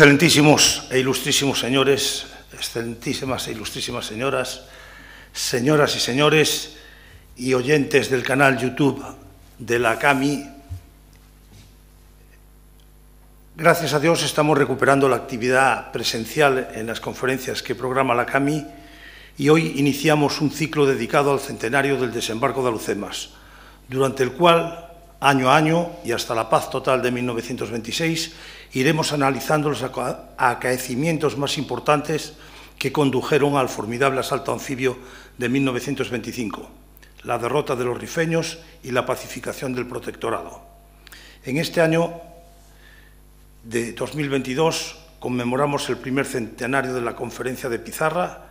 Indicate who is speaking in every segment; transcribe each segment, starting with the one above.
Speaker 1: Excelentísimos e ilustrísimos señores, excelentísimas e ilustrísimas señoras, señoras y señores y oyentes del canal YouTube de la CAMI, gracias a Dios estamos recuperando la actividad presencial en las conferencias que programa la CAMI y hoy iniciamos un ciclo dedicado al centenario del desembarco de Alucemas, durante el cual, año a año y hasta la paz total de 1926, iremos analizando los acaecimientos más importantes que condujeron al formidable asalto anfibio de 1925, la derrota de los rifeños y la pacificación del protectorado. En este año de 2022 conmemoramos el primer centenario de la conferencia de Pizarra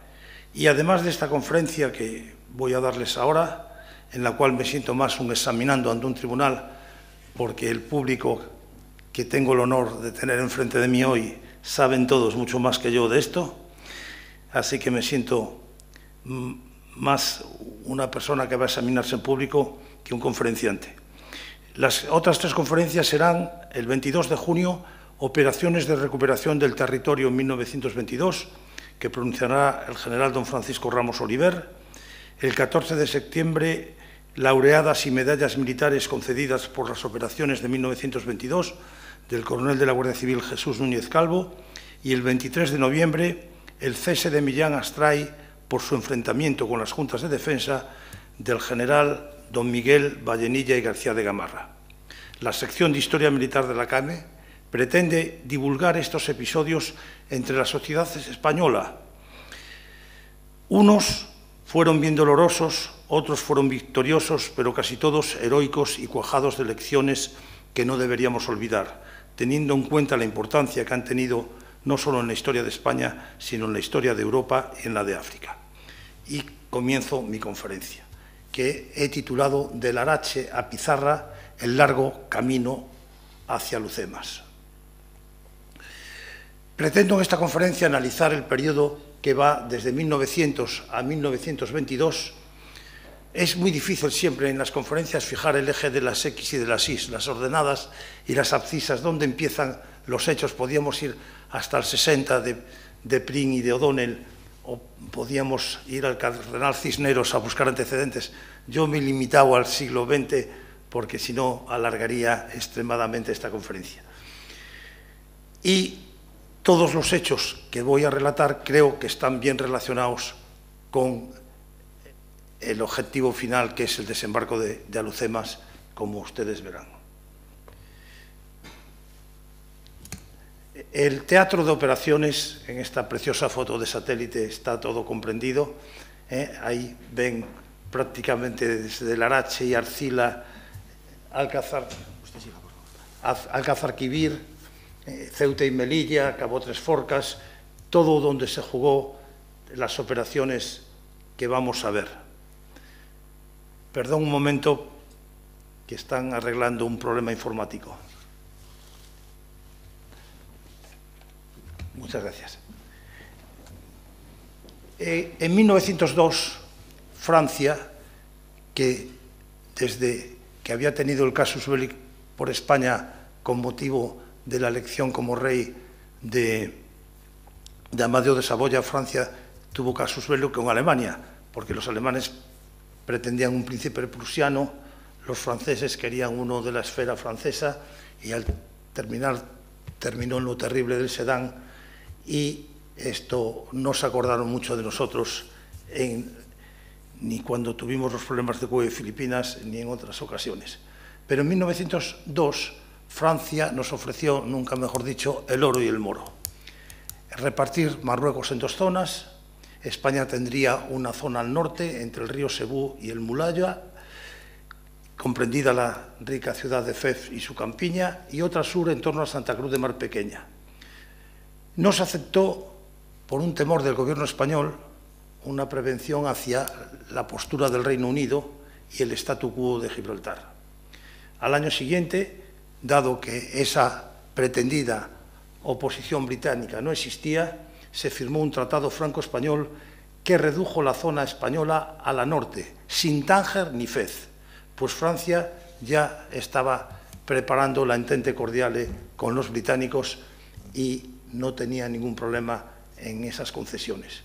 Speaker 1: y además de esta conferencia que voy a darles ahora, en la cual me siento más un examinando ante un tribunal, porque el público que tengo el honor de tener enfrente de mí hoy saben todos mucho más que yo de esto, así que me siento más una persona que va a examinarse en público que un conferenciante. Las otras tres conferencias serán el 22 de junio, Operaciones de recuperación del territorio en 1922, que pronunciará el general don Francisco Ramos Oliver, el 14 de septiembre, laureadas y medallas militares concedidas por las operaciones de 1922, del coronel de la Guardia Civil Jesús Núñez Calvo y el 23 de noviembre el cese de Millán Astray por su enfrentamiento con las juntas de defensa del general don Miguel Vallenilla y García de Gamarra. La sección de Historia Militar de la CAME pretende divulgar estos episodios entre la sociedad española. Unos fueron bien dolorosos, otros fueron victoriosos, pero casi todos heroicos y cuajados de lecciones que no deberíamos olvidar teniendo en cuenta la importancia que han tenido no solo en la historia de España, sino en la historia de Europa y en la de África. Y comienzo mi conferencia, que he titulado Del Arache a Pizarra, el largo camino hacia Lucemas. Pretendo en esta conferencia analizar el periodo que va desde 1900 a 1922 es muy difícil siempre en las conferencias fijar el eje de las X y de las Y, las ordenadas y las abscisas, dónde empiezan los hechos. Podíamos ir hasta el 60 de, de Prin y de O'Donnell, o podíamos ir al cardenal Cisneros a buscar antecedentes. Yo me he limitado al siglo XX porque si no alargaría extremadamente esta conferencia. Y todos los hechos que voy a relatar creo que están bien relacionados con el objetivo final, que es el desembarco de, Alucemas, como ustedes verán. El teatro de operaciones, en esta preciosa foto de satélite, está todo comprendido. ¿eh? Ahí ven prácticamente desde Larache y Arcila, Alcázar, Alcázar eh, Ceuta y Melilla, Cabo Tres Forcas, todo donde se jugó las operaciones que vamos a ver. Perdón un momento, que están arreglando un problema informático. Muchas gracias. Eh, en 1902, Francia, que desde que había tenido el casus belli por España con motivo de la elección como rey de, de Amadeo de Saboya, Francia tuvo casus belli con Alemania, porque los alemanes pretendían un príncipe prusiano, los franceses querían uno de la esfera francesa y al terminar terminó en lo terrible del Sedán y esto no se acordaron mucho de nosotros ni cuando tuvimos los problemas de Cuba y Filipinas ni en otras ocasiones. Pero en 1902 Francia nos ofreció, nunca mejor dicho, el oro y el moro. Repartir Marruecos en dos zonas, España tendría una zona al norte, entre el río Sebú y el Mulaya, comprendida la rica ciudad de Fez y su campiña, y otra sur en torno a Santa Cruz de Mar Pequeña. No se aceptó, por un temor del gobierno español, una prevención hacia la postura del Reino Unido y el statu quo de Gibraltar. Al año siguiente, dado que esa pretendida oposición británica no existía, se firmó un tratado franco-español que redujo la zona española a la norte, sin Tánger ni Fez, pues Francia ya estaba preparando la entente cordiale con los británicos y no tenía ningún problema en esas concesiones.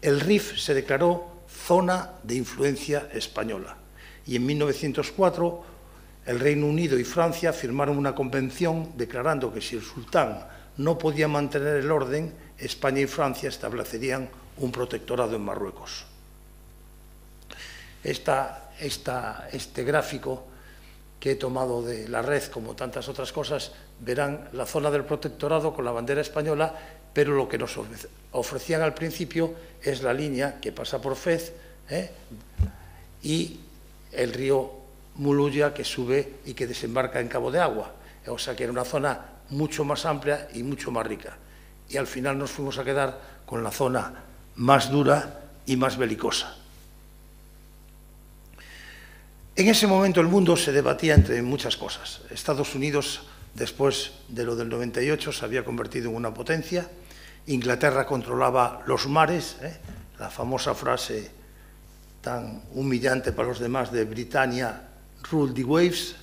Speaker 1: El RIF se declaró zona de influencia española y en 1904 el Reino Unido y Francia firmaron una convención declarando que si el sultán no podía mantener el orden, España y Francia establecerían un protectorado en Marruecos. este gráfico que he tomado de la red, como tantas otras cosas, verán la zona del protectorado con la bandera española, pero lo que nos ofrecían al principio es la línea que pasa por Fez ¿eh? y el río Muluya que sube y que desembarca en Cabo de Agua. O sea que era una zona mucho más amplia y mucho más rica. Y al final nos fuimos a quedar con la zona más dura y más belicosa. En ese momento el mundo se debatía entre muchas cosas. Estados Unidos, después de lo del 98, se había convertido en una potencia. Inglaterra controlaba los mares, ¿eh? la famosa frase tan humillante para los demás de Britannia, rule the waves,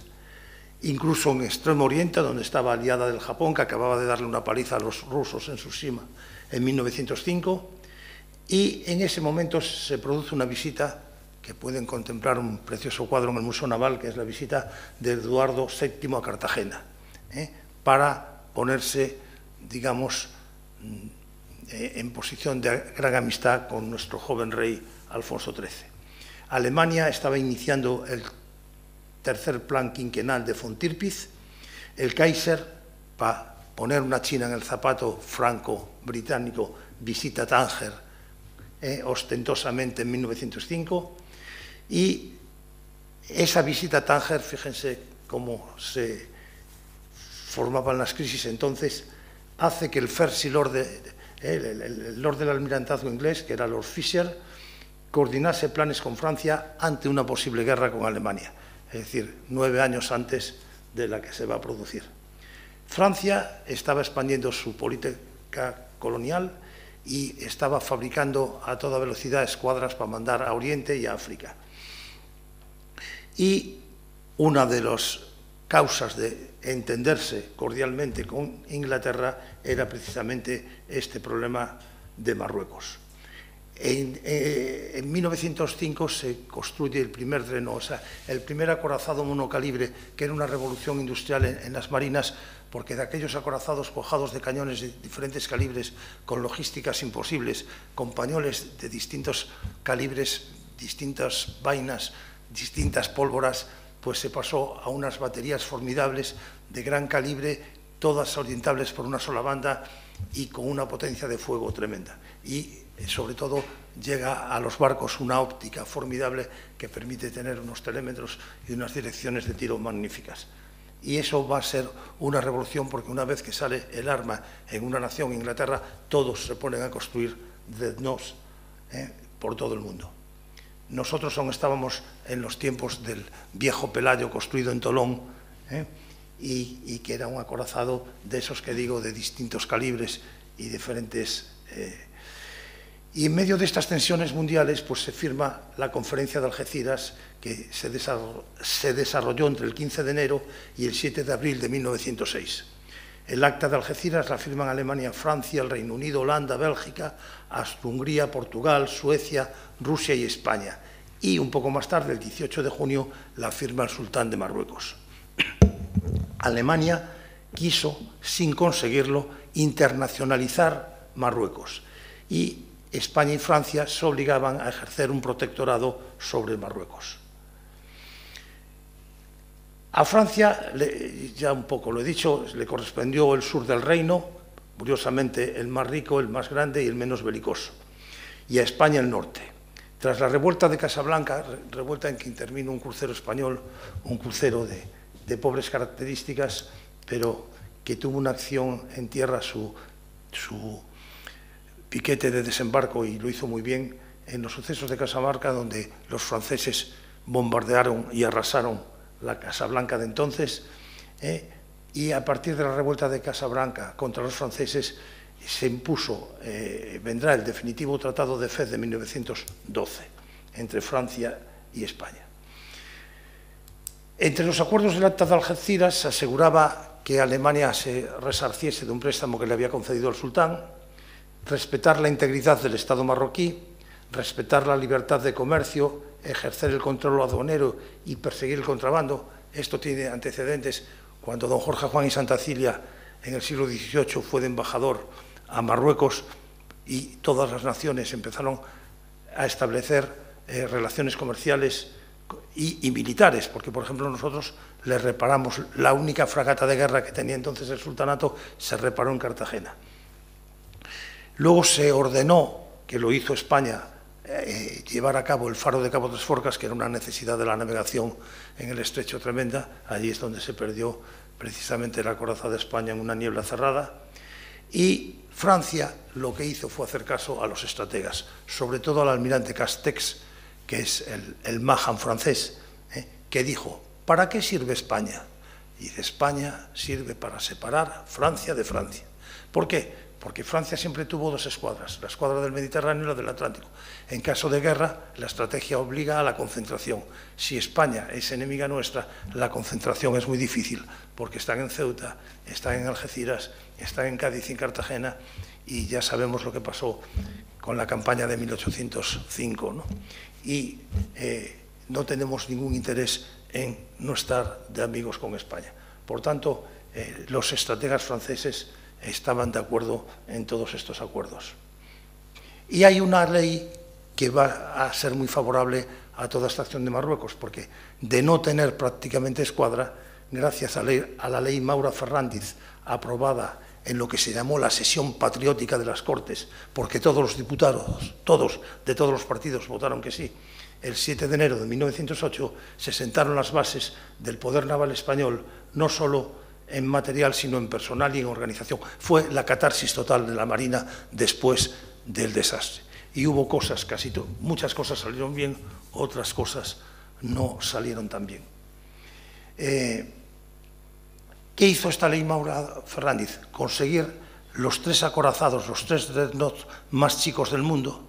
Speaker 1: incluso en Extremo Oriente, donde estaba aliada del Japón, que acababa de darle una paliza a los rusos en Tsushima en 1905, y en ese momento se produce una visita que pueden contemplar un precioso cuadro en el Museo Naval, que es la visita de Eduardo VII a Cartagena, ¿eh? para ponerse, digamos, mm, en posición de gran amistad con nuestro joven rey Alfonso XIII. Alemania estaba iniciando el tercer plan quinquenal de von Tirpitz, el Kaiser, para poner una china en el zapato franco-británico, visita Tánger eh, ostentosamente en 1905, y esa visita a Tánger, fíjense cómo se formaban las crisis entonces, hace que el First Lord, el, Lord del Almirantazgo inglés, que era Lord Fisher, coordinase planes con Francia ante una posible guerra con Alemania, es decir, nueve años antes de la que se va a producir. Francia estaba expandiendo su política colonial y estaba fabricando a toda velocidad escuadras para mandar a Oriente y a África. Y una de las causas de entenderse cordialmente con Inglaterra era precisamente este problema de Marruecos. En, 1905 eh, se construye el primer dreno, o sea, el primer acorazado monocalibre, que era una revolución industrial en, las marinas, porque de aquellos acorazados cuajados de cañones de diferentes calibres, con logísticas imposibles, con pañoles de distintos calibres, distintas vainas, distintas pólvoras, pues se pasó a unas baterías formidables de gran calibre, todas orientables por una sola banda y con una potencia de fuego tremenda. Y eh, sobre todo llega a los barcos una óptica formidable que permite tener unos telémetros y unas direcciones de tiro magníficas. Y eso va a ser una revolución porque una vez que sale el arma en una nación, Inglaterra, todos se ponen a construir dreadnoughts eh, por todo el mundo. Nosotros aún estábamos en los tiempos del viejo Pelayo construido en Tolón ¿eh? y, que era un acorazado de esos que digo, de distintos calibres y diferentes... Eh, y en medio de estas tensiones mundiales pues se firma la conferencia de Algeciras que se desarrolló, entre el 15 de enero y el 7 de abril de 1906. El acta de Algeciras la firman Alemania, Francia, el Reino Unido, Holanda, Bélgica, Austria-Hungría, Portugal, Suecia, Rusia y España. Y un poco más tarde, el 18 de junio, la firma el sultán de Marruecos. Alemania quiso, sin conseguirlo, internacionalizar Marruecos y España y Francia se obligaban a ejercer un protectorado sobre Marruecos. A Francia, ya un poco lo he dicho, le correspondió el sur del reino, curiosamente el más rico, el más grande y el menos belicoso, y a España el norte. Tras la revuelta de Casablanca, revuelta en que intervino un crucero español, un crucero de, pobres características, pero que tuvo una acción en tierra, su, su piquete de desembarco, y lo hizo muy bien, en los sucesos de Casablanca, donde los franceses bombardearon y arrasaron la Casa Blanca de entonces, eh, y a partir de la revuelta de Casablanca contra los franceses se impuso, eh, vendrá el definitivo Tratado de Fez de 1912 entre Francia y España. Entre los acuerdos del Acta de Algeciras se aseguraba que Alemania se resarciese de un préstamo que le había concedido el sultán, respetar la integridad del Estado marroquí, respetar la libertad de comercio, ejercer el control aduanero y perseguir el contrabando. Esto tiene antecedentes cuando don Jorge Juan y Santa Cilia en el siglo XVIII fue de embajador a Marruecos y todas las naciones empezaron a establecer eh, relaciones comerciales y, y, militares, porque por ejemplo nosotros le reparamos la única fragata de guerra que tenía entonces el sultanato, se reparó en Cartagena. Luego se ordenó, que lo hizo España, eh, llevar a cabo el faro de Cabo Tres Forcas, que era una necesidad de la navegación en el estrecho tremenda, allí es donde se perdió precisamente la coraza de España en una niebla cerrada, y Francia lo que hizo fue hacer caso a los estrategas, sobre todo al almirante Castex, que es el, el francés, eh, que dijo, ¿para qué sirve España? Y de España sirve para separar Francia de Francia. ¿Por qué? Porque Francia siempre tuvo dos escuadras, la escuadra del Mediterráneo y la del Atlántico. En caso de guerra, la estrategia obliga a la concentración. Si España es enemiga nuestra, la concentración es muy difícil, porque están en Ceuta, están en Algeciras, están en Cádiz y en Cartagena, y ya sabemos lo que pasó con la campaña de 1805. ¿no? Y eh, no tenemos ningún interés en no estar de amigos con España. Por tanto, eh, los estrategas franceses estaban de acuerdo en todos estos acuerdos. Y hay una ley que va a ser muy favorable a toda esta acción de Marruecos, porque de no tener prácticamente escuadra, gracias a, la ley Maura Ferrandiz, aprobada en lo que se llamó la sesión patriótica de las Cortes, porque todos los diputados, todos, de todos los partidos votaron que sí, el 7 de enero de 1908 se sentaron las bases del poder naval español, no solo en material, sino en personal y en organización. Fue la catarsis total de la Marina después del desastre. Y hubo cosas, casi muchas cosas salieron bien, otras cosas no salieron tan bien. Eh, ¿Qué hizo esta ley Maura Fernández? Conseguir los tres acorazados, los tres dreadnoughts más chicos del mundo.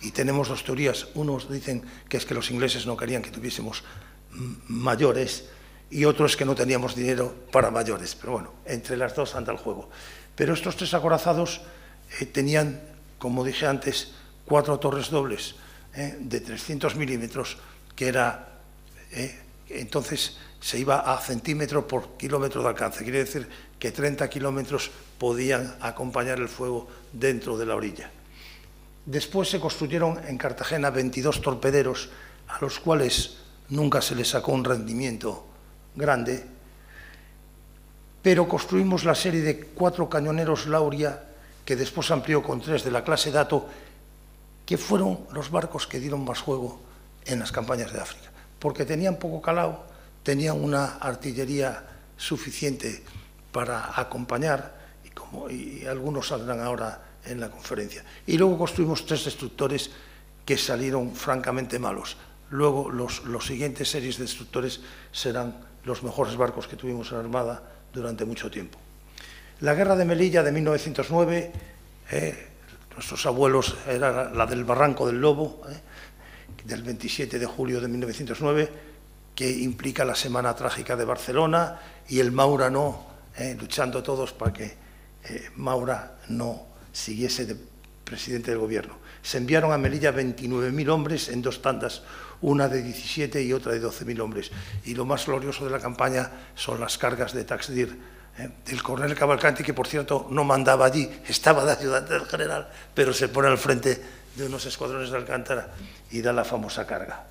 Speaker 1: Y tenemos dos teorías. Unos dicen que es que los ingleses no querían que tuviésemos mayores y otro es que no teníamos dinero para mayores. Pero bueno, entre las dos anda el juego. Pero estos tres acorazados eh, tenían, como dije antes, cuatro torres dobles eh, de 300 milímetros, que era, eh, entonces se iba a centímetro por kilómetro de alcance. Quiere decir que 30 kilómetros podían acompañar el fuego dentro de la orilla. Después se construyeron en Cartagena 22 torpederos, a los cuales nunca se les sacó un rendimiento grande, pero construimos la serie de cuatro cañoneros Lauria, que después amplió con tres de la clase Dato, que fueron los barcos que dieron más juego en las campañas de África, porque tenían poco calado, tenían una artillería suficiente para acompañar, y, algunos saldrán ahora en la conferencia. Y luego construimos tres destructores que salieron francamente malos. Luego los, los siguientes series de destructores serán los mejores barcos que tuvimos en Armada durante mucho tiempo. La guerra de Melilla de 1909, eh, nuestros abuelos, era la del Barranco del Lobo, eh, del 27 de julio de 1909, que implica la Semana Trágica de Barcelona y el Maura no, eh, luchando todos para que Maura no siguiese de presidente del gobierno. Se enviaron a Melilla 29.000 hombres en dos tandas, una de 17 y otra de 12.000 hombres. Y lo más glorioso de la campaña son las cargas de Taxdir, ¿eh? del coronel Cavalcanti, que por cierto no mandaba allí, estaba de ayudante del general, pero se pone al frente de unos escuadrones de Alcántara y da la famosa carga.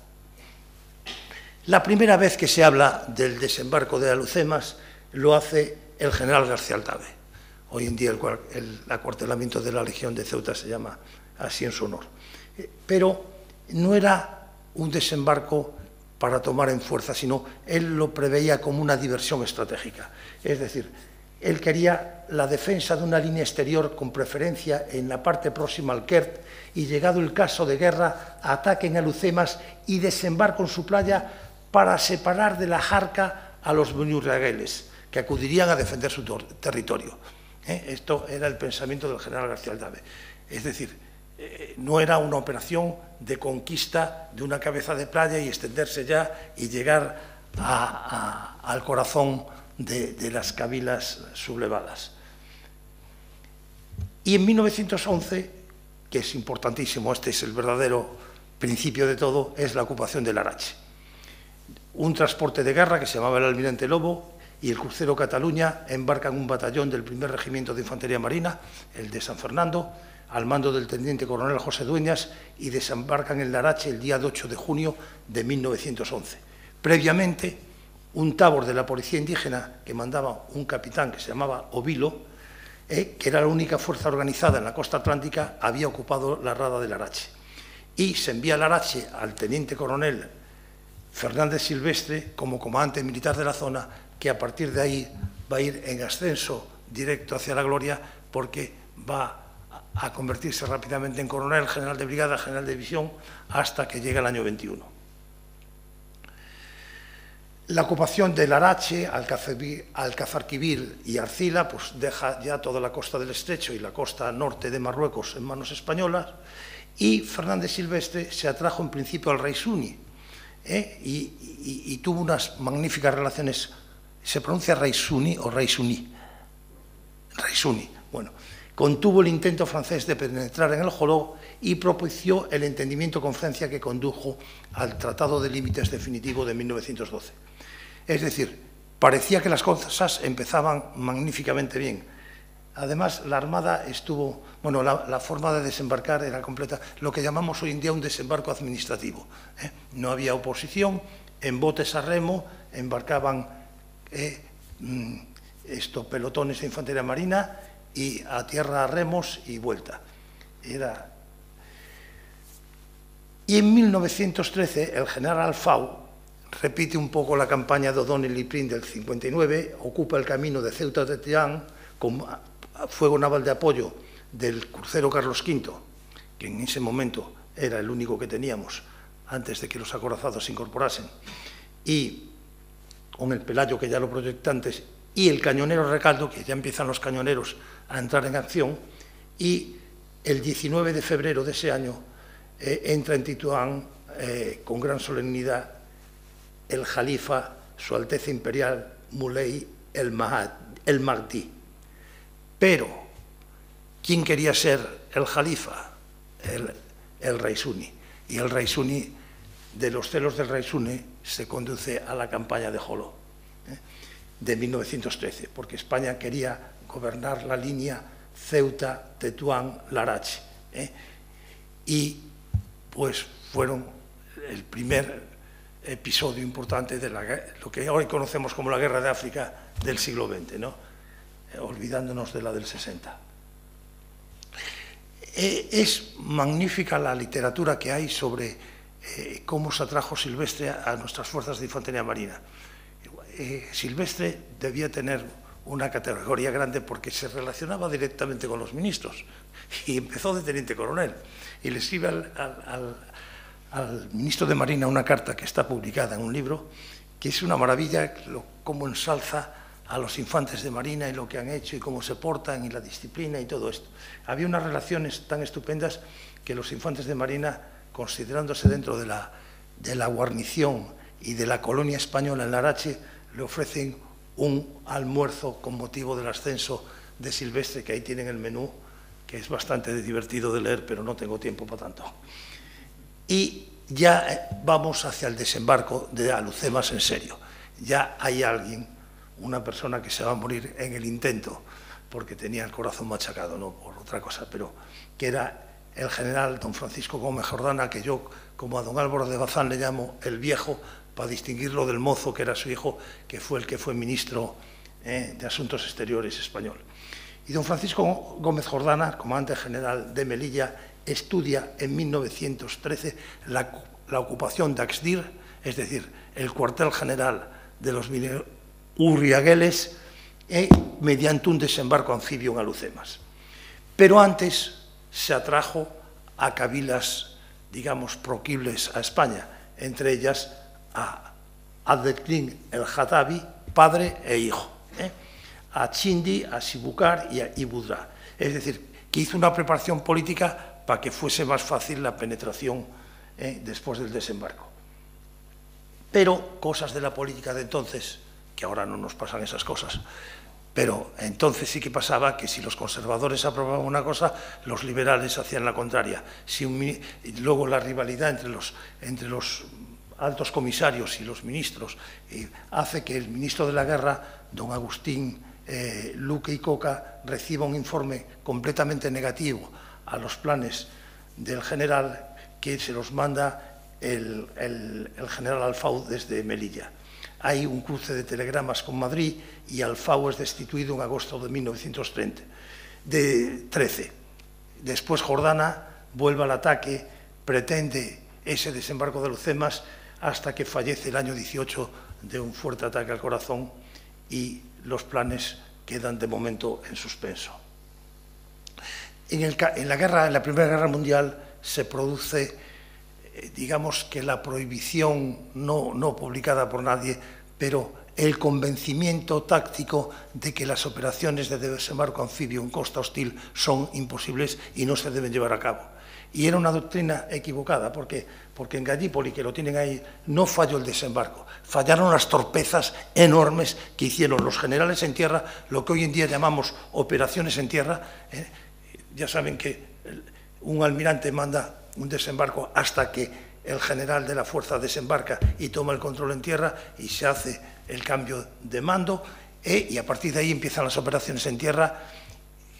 Speaker 1: La primera vez que se habla del desembarco de Alucemas lo hace el general García Altave. Hoy en día el, el acuartelamiento de la Legión de Ceuta se llama así en su honor. Eh, pero no era un desembarco para tomar en fuerza, sino él lo preveía como una diversión estratégica. Es decir, él quería la defensa de una línea exterior con preferencia en la parte próxima al Kert y llegado el caso de guerra, ataquen a Lucemas y desembarco en su playa para separar de la Jarca a los buñurragueles, que acudirían a defender su territorio. ¿Eh? Esto era el pensamiento del general García Aldave. Es decir, eh, no era una operación de conquista de una cabeza de playa y extenderse ya y llegar al corazón de, de las cabilas sublevadas. Y en 1911, que es importantísimo, este es el verdadero principio de todo, es la ocupación del Arache. Un transporte de guerra que se llamaba el Almirante Lobo y el crucero Cataluña embarcan un batallón del primer regimiento de infantería marina, el de San Fernando, al mando del teniente coronel José Dueñas y desembarcan en Larache el día 8 de junio de 1911. Previamente, un tabor de la policía indígena que mandaba un capitán que se llamaba Ovilo, eh, que era la única fuerza organizada en la costa atlántica, había ocupado la rada de Larache. Y se envía Larache al teniente coronel Fernández Silvestre como comandante militar de la zona, que a partir de ahí va a ir en ascenso directo hacia la gloria porque va a convertirse rápidamente en coronel, general de brigada, general de división, hasta que llega el año 21. La ocupación del Arache, Alcazarquivir y Arcila pues deja ya toda la costa del Estrecho y la costa norte de Marruecos en manos españolas y Fernández Silvestre se atrajo en principio al rey Suni ¿eh? y, tuvo unas magníficas relaciones. ¿Se pronuncia rey Suni o rey Suni? Rey Suni. Bueno, contuvo el intento francés de penetrar en el Joló y propició el entendimiento con Francia que condujo al Tratado de Límites Definitivo de 1912. Es decir, parecía que las cosas empezaban magníficamente bien. Además, la Armada estuvo, bueno, la, forma de desembarcar era completa, lo que llamamos hoy en día un desembarco administrativo. ¿eh? No había oposición, en botes a remo embarcaban eh, mm, pelotones de infantería marina y a tierra a remos y vuelta. Era... Y en 1913 el general Fau repite un poco la campaña de O'Donnell y Prin del 59, ocupa el camino de Ceuta de Teán con fuego naval de apoyo del crucero Carlos V, que en ese momento era el único que teníamos antes de que los acorazados se incorporasen, y con el Pelayo, que ya lo proyecté antes, y el cañonero Recaldo, que ya empiezan los cañoneros a entrar en acción, y el 19 de febrero de ese año eh, entra en Tituán eh, con gran solemnidad el jalifa, su Alteza Imperial Muley el, Mahad, el Mahdi. Pero, ¿quién quería ser el jalifa? El, el rey Suni. Y el rey Suni, de los celos del rey Suni, se conduce a la campaña de Jolo ¿eh? de 1913, porque España quería gobernar la línea Ceuta, Tetuán, Larache. ¿eh? Y pues fueron el primer episodio importante de la, lo que hoy conocemos como la guerra de África del siglo XX, ¿no? eh, olvidándonos de la del 60. Eh, es magnífica la literatura que hay sobre eh, cómo se atrajo Silvestre a nuestras fuerzas de infantería marina. Silvestre debía tener una categoría grande porque se relacionaba directamente con los ministros y empezó de teniente coronel y le escribe al, al, ministro de Marina una carta que está publicada en un libro, que es una maravilla lo, cómo ensalza a los infantes de Marina y lo que han hecho y cómo se portan y la disciplina y todo esto. Había unas relaciones tan estupendas que los infantes de Marina, considerándose dentro de la, de la guarnición y de la colonia española en Larache, le ofrecen un almuerzo con motivo del ascenso de Silvestre, que ahí tienen el menú, que es bastante divertido de leer, pero no tengo tiempo para tanto y ya eh, vamos hacia el desembarco de Alucemas en serio. Ya hay alguien, una persona que se va a morir en el intento porque tenía el corazón machacado, no por otra cosa, pero que era el general don Francisco Gómez Jordana, que yo, como a don Álvaro de Bazán, le llamo el viejo, para distinguirlo del mozo, que era su hijo, que fue el que fue ministro eh, de Asuntos Exteriores español. Y don Francisco Gómez Jordana, comandante general de Melilla, estudia en 1913 la, la ocupación de Axdir, es decir, el cuartel general de los Urriagueles, eh, mediante un desembarco anfibio en Alucemas. Pero antes se atrajo a cabilas, digamos, proquibles a España, entre ellas a Abdelkrim el Hatabi, padre e hijo, eh, a Chindi, a Sibucar y a Ibudra. Es decir, que hizo una preparación política para que fuese más fácil la penetración eh, después del desembarco. Pero cosas de la política de entonces que ahora no nos pasan esas cosas. Pero entonces sí que pasaba que si los conservadores aprobaban una cosa, los liberales hacían la contraria. Si luego la rivalidad entre los, entre los altos comisarios y los ministros eh, hace que el ministro de la Guerra, don Agustín eh, Luque y Coca, reciba un informe completamente negativo a los planes del general que se los manda el, general Alfau desde Melilla hay un cruce de telegramas con Madrid y Alfao es destituido en agosto de 1930, de 13. Después Jordana vuelve al ataque, pretende ese desembarco de Lucemas hasta que fallece el año 18 de un fuerte ataque al corazón y los planes quedan de momento en suspenso. En, la, guerra, en la Primera Guerra Mundial se produce eh, digamos que la prohibición, no, no publicada por nadie, pero el convencimiento táctico de que las operaciones de desembarco anfibio en costa hostil son imposibles y no se deben llevar a cabo. Y era una doctrina equivocada, porque, porque en Gallipoli, que lo tienen ahí, no falló el desembarco, fallaron las torpezas enormes que hicieron los generales en tierra, lo que hoy en día llamamos operaciones en tierra. ¿eh? Ya saben que un almirante manda un desembarco hasta que el general de la fuerza desembarca y toma el control en tierra y se hace el cambio de mando e, y a partir de ahí empiezan las operaciones en tierra,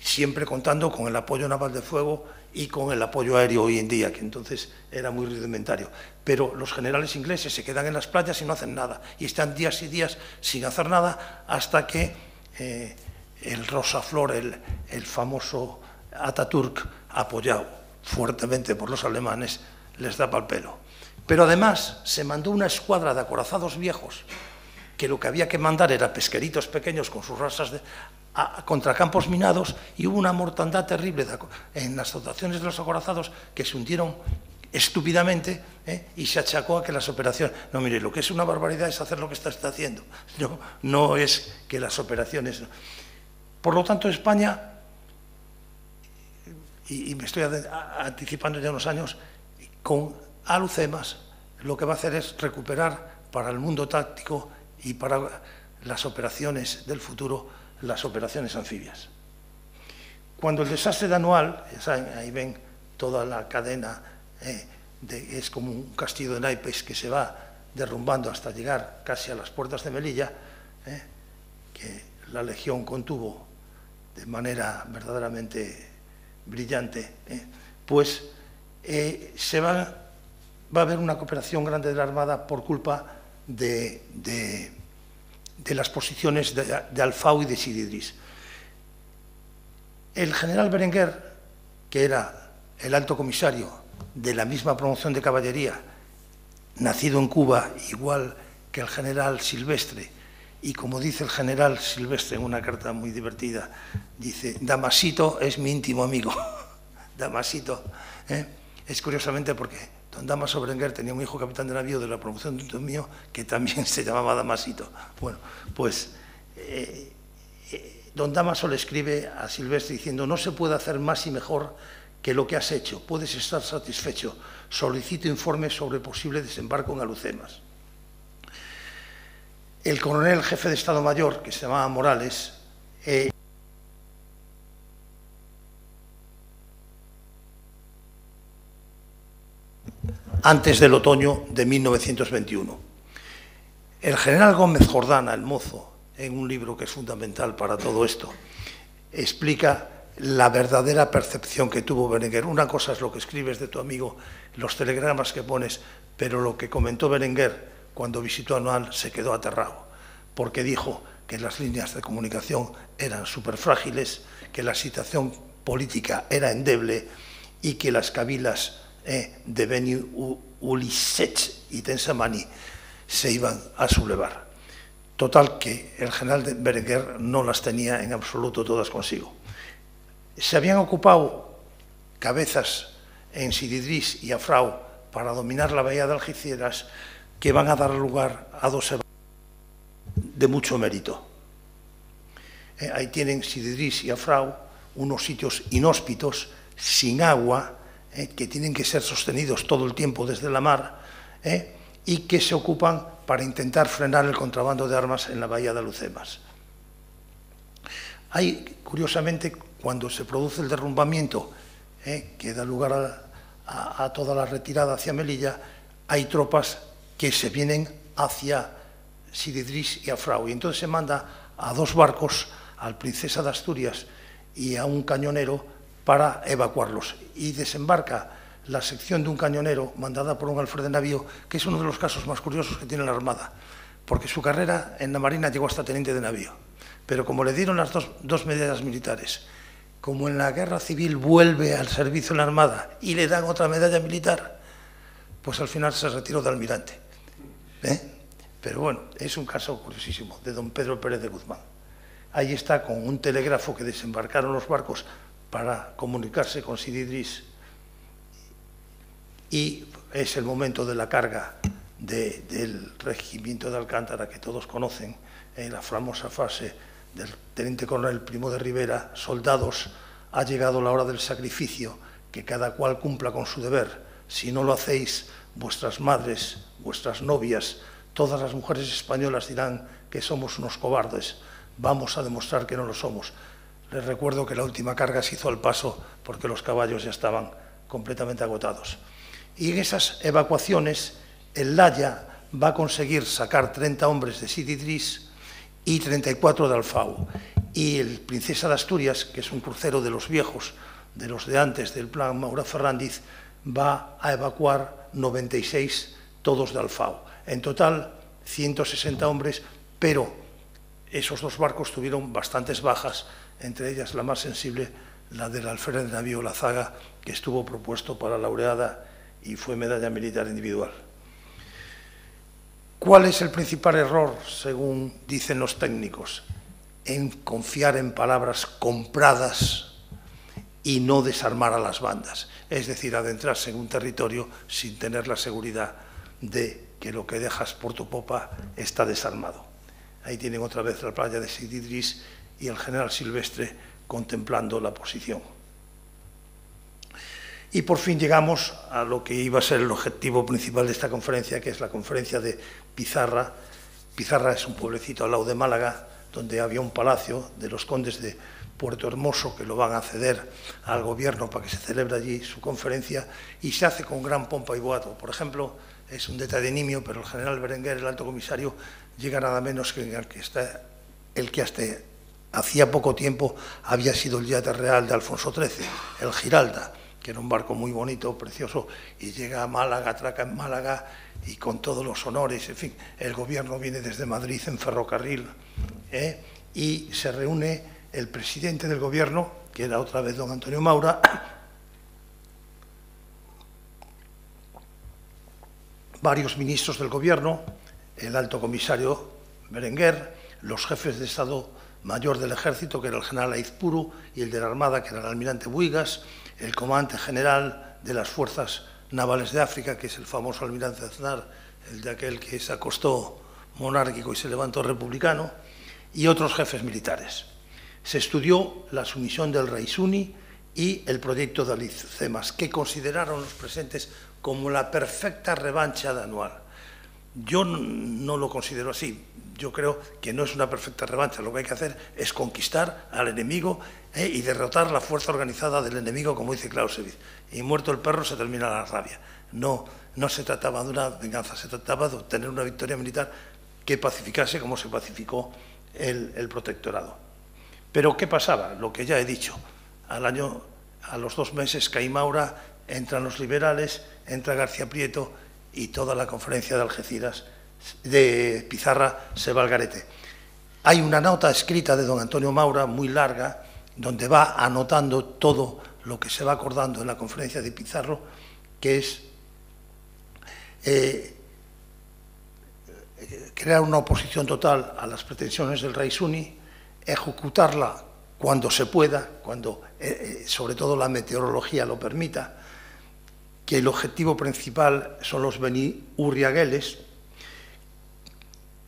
Speaker 1: siempre contando con el apoyo naval de fuego y con el apoyo aéreo hoy en día, que entonces era muy rudimentario. Pero los generales ingleses se quedan en las playas y no hacen nada, y están días y días sin hacer nada hasta que eh, el Rosa Flor, el, el famoso Ataturk, apoyado fuertemente por los alemanes, les da pal pelo. Pero además se mandó una escuadra de acorazados viejos, que lo que había que mandar era pesqueritos pequeños con sus razas de, contra campos minados y hubo una mortandad terrible en las dotaciones de los acorazados que se hundieron estúpidamente ¿eh? y se achacó a que las operaciones... No, mire, lo que es una barbaridad es hacer lo que está, haciendo, no, no es que las operaciones... Por lo tanto, España y, me estoy anticipando ya unos años, con Alucemas lo que va a hacer es recuperar para el mundo táctico y para las operaciones del futuro, las operaciones anfibias. Cuando el desastre de anual, ahí ven toda la cadena, eh, es como un castillo de naipes que se va derrumbando hasta llegar casi a las puertas de Melilla, eh, que la Legión contuvo de manera verdaderamente brillante, ¿eh? pues eh, se va, a haber una cooperación grande de la Armada por culpa de, las posiciones de, de, Alfau y de Sididris. El general Berenguer, que era el alto comisario de la misma promoción de caballería, nacido en Cuba, igual que el general Silvestre, y como dice el general Silvestre en una carta muy divertida, dice, Damasito es mi íntimo amigo. Damasito. ¿eh? Es curiosamente porque don Damaso Berenguer tenía un hijo capitán de navío de la promoción de un mío que también se llamaba Damasito. Bueno, pues eh, eh, don Damaso le escribe a Silvestre diciendo, no se puede hacer más y mejor que lo que has hecho. Puedes estar satisfecho. Solicito informes sobre posible desembarco en Alucemas. El coronel jefe de Estado Mayor, que se llamaba Morales, eh, antes del otoño de 1921. El general Gómez Jordana, el mozo, en un libro que es fundamental para todo esto, explica la verdadera percepción que tuvo Berenguer. Una cosa es lo que escribes de tu amigo, los telegramas que pones, pero lo que comentó Berenguer cuando visitó Anual se quedó aterrado, porque dijo que las líneas de comunicación eran súper frágiles, que la situación política era endeble y que las cabilas eh, de Beni Ulisech y Tensamani se iban a sublevar. Total que el general de Berenguer no las tenía en absoluto todas consigo. Se habían ocupado cabezas en Sididris y Afrau para dominar la bahía de Algeciras que van a dar lugar a dos de mucho mérito. Eh, ahí tienen Sididris y Afrau, unos sitios inhóspitos, sin agua, eh, que tienen que ser sostenidos todo el tiempo desde la mar, eh, y que se ocupan para intentar frenar el contrabando de armas en la bahía de Lucemas. Hay, curiosamente, cuando se produce el derrumbamiento eh, que da lugar a, a, toda la retirada hacia Melilla, hay tropas que se vienen hacia Sididris y a Frau. Y entonces se manda a dos barcos, al Princesa de Asturias y a un cañonero, para evacuarlos. Y desembarca la sección de un cañonero mandada por un alfred de navío, que es uno de los casos más curiosos que tiene la Armada, porque su carrera en la Marina llegó hasta teniente de navío. Pero como le dieron las dos, dos medallas militares, como en la guerra civil vuelve al servicio en la Armada y le dan otra medalla militar, pues al final se retiró de almirante. ¿Eh? Pero bueno, es un caso curiosísimo de don Pedro Pérez de Guzmán. Ahí está con un telégrafo que desembarcaron los barcos para comunicarse con Sididris y es el momento de la carga de, del regimiento de Alcántara que todos conocen, en la famosa fase del teniente coronel Primo de Rivera, soldados, ha llegado la hora del sacrificio, que cada cual cumpla con su deber. Si no lo hacéis, vuestras madres, vuestras novias, todas las mujeres españolas dirán que somos unos cobardes. Vamos a demostrar que no lo somos. Les recuerdo que la última carga se hizo al paso porque los caballos ya estaban completamente agotados. Y en esas evacuaciones, el Laya va a conseguir sacar 30 hombres de Sididris y 34 de Alfau. Y el Princesa de Asturias, que es un crucero de los viejos, de los de antes del plan Maura Ferrandiz, va a evacuar 96 todos de Alfau. En total, 160 hombres, pero esos dos barcos tuvieron bastantes bajas, entre ellas la más sensible, la del alférez navío La Zaga, que estuvo propuesto para laureada y fue medalla militar individual. ¿Cuál es el principal error, según dicen los técnicos? En confiar en palabras compradas y no desarmar a las bandas, es decir, adentrarse en un territorio sin tener la seguridad de que lo que dejas por tu popa está desarmado. Ahí tienen otra vez la playa de Sididris y el general Silvestre contemplando la posición. Y por fin llegamos a lo que iba a ser el objetivo principal de esta conferencia, que es la conferencia de Pizarra. Pizarra es un pueblecito al lado de Málaga, donde había un palacio de los condes de Puerto Hermoso que lo van a ceder al gobierno para que se celebre allí su conferencia y se hace con gran pompa y boato. Por ejemplo, es un detalle nimio, pero el general Berenguer, el alto comisario, llega nada menos que el que, está, el que hasta hacía poco tiempo había sido el yate real de Alfonso XIII, el Giralda que era un barco muy bonito, precioso, y llega a Málaga, atraca en Málaga y con todos los honores, en fin, el gobierno viene desde Madrid en ferrocarril ¿eh? y se reúne el presidente del gobierno, que era otra vez don Antonio Maura, varios ministros del gobierno, el alto comisario Berenguer, los jefes de Estado Mayor del Ejército, que era el general Aizpuru, y el de la Armada, que era el almirante Buigas, el comandante general de las Fuerzas Navales de África, que es el famoso almirante Aznar, el de aquel que se acostó monárquico y se levantó republicano, y otros jefes militares. Se estudió la sumisión del rey Suni y el proyecto de Alicemas, que consideraron los presentes como la perfecta revancha de Anual. Yo no lo considero así yo creo que no es una perfecta revancha. Lo que hay que hacer es conquistar al enemigo eh, y derrotar la fuerza organizada del enemigo, como dice Clausewitz. Y muerto el perro se termina la rabia. No, no se trataba de una venganza, se trataba de obtener una victoria militar que pacificase como se pacificó el, protectorado. Pero ¿qué pasaba? Lo que ya he dicho. Al año, a los dos meses cae Maura, entran los liberales, entra García Prieto y toda la conferencia de Algeciras de Pizarra se va al garete. Hay una nota escrita de don Antonio Maura, muy larga, donde va anotando todo lo que se va acordando en la conferencia de Pizarro, que es eh, crear una oposición total a las pretensiones del rey Suni, ejecutarla cuando se pueda, cuando eh, eh, sobre todo la meteorología lo permita, que el objetivo principal son los Beni Urriagueles,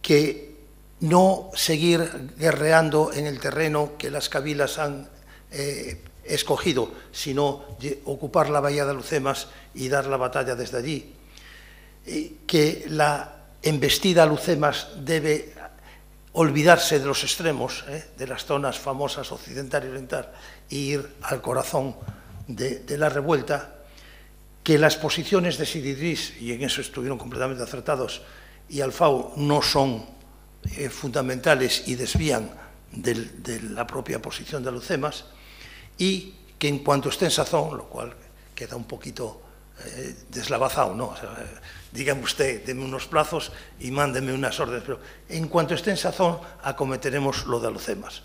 Speaker 1: que no seguir guerreando en el terreno que las cabilas han eh, escogido, sino ocupar la bahía de Lucemas y dar la batalla desde allí. que la embestida a Lucemas debe olvidarse de los extremos, ¿eh? de las zonas famosas occidental y oriental, e ir al corazón de, de la revuelta, que las posiciones de Sididris, y en eso estuvieron completamente acertados, y Alfao no son eh, fundamentales y desvían de la propia posición de Lucemas, y que en cuanto esté en sazón, lo cual queda un poquito eh, deslavazado, ¿no? O dígame usted, deme unos plazos y mándeme unas órdenes, pero en cuanto esté en sazón, acometeremos lo de Alucemas.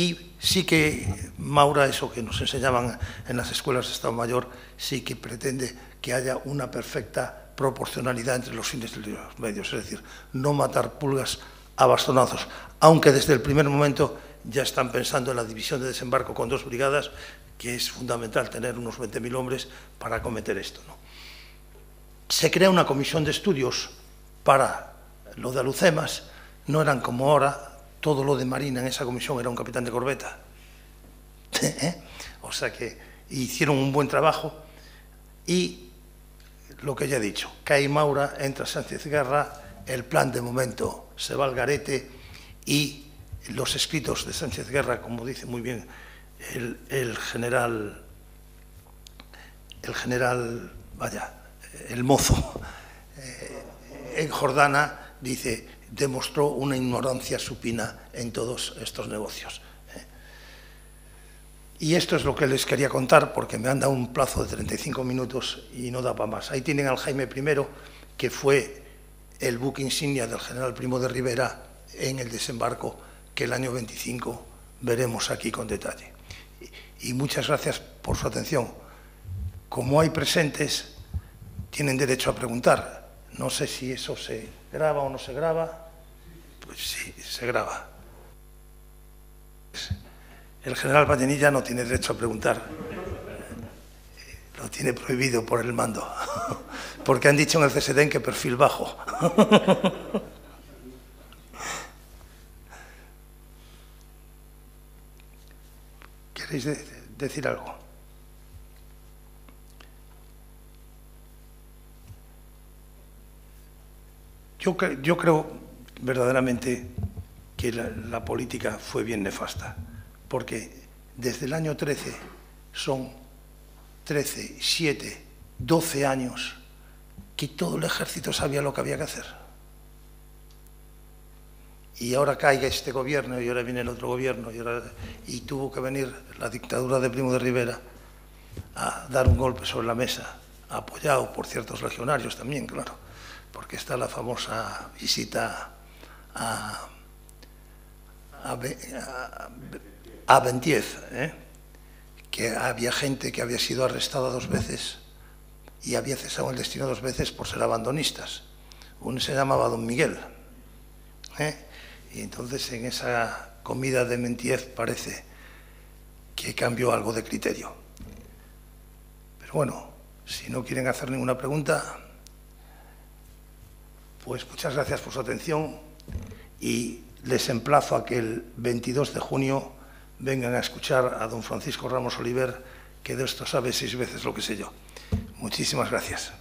Speaker 1: Y sí que Maura, eso que nos enseñaban en las escuelas de Estado Mayor, sí que pretende que haya una perfecta proporcionalidad entre los fines y los medios, es decir, no matar pulgas a bastonazos, aunque desde el primer momento ya están pensando en la división de desembarco con dos brigadas, que es fundamental tener unos 20.000 hombres para acometer esto. ¿no? se crea una comisión de estudios para lo de Alucemas, no eran como ahora, todo lo de Marina en esa comisión era un capitán de corbeta. ¿Eh? O sea que hicieron un buen trabajo y lo que ya he dicho, cae Maura, entra Sánchez Guerra, el plan de momento se va al garete y los escritos de Sánchez Guerra, como dice muy bien el, general, el general, vaya, el mozo eh, en Jordana dice, demostró una ignorancia supina en todos estos negocios. ¿eh? Y esto es lo que les quería contar, porque me han dado un plazo de 35 minutos y no da para más. Ahí tienen al Jaime I, que fue el buque insignia del general Primo de Rivera en el desembarco que el año 25 veremos aquí con detalle. Y muchas gracias por su atención. Como hay presentes, tienen derecho a preguntar. No sé si eso se graba o no se graba. Sí, se graba. El general Vallenilla no tiene derecho a preguntar. Lo tiene prohibido por el mando. Porque han dicho en el CSDN que perfil bajo. ¿Queréis decir algo? Yo, yo creo verdaderamente que la, política fue bien nefasta, porque desde el año 13 son 13, 7, 12 años que todo el ejército sabía lo que había que hacer. Y ahora caiga este gobierno y ahora viene el otro gobierno y, ahora, y tuvo que venir la dictadura de Primo de Rivera a dar un golpe sobre la mesa, apoyado por ciertos legionarios también, claro porque está la famosa visita a, a, a, ¿eh? que había gente que había sido arrestada dos veces y había cesado el destino dos veces por ser abandonistas. Uno se llamaba Don Miguel. ¿eh? Y entonces en esa comida de Mentiez parece que cambió algo de criterio. Pero bueno, si no quieren hacer ninguna pregunta, pues muchas gracias por su atención y les emplazo a que el 22 de junio vengan a escuchar a don Francisco Ramos Oliver, que de esto sabe seis veces lo que sé yo. Muchísimas gracias.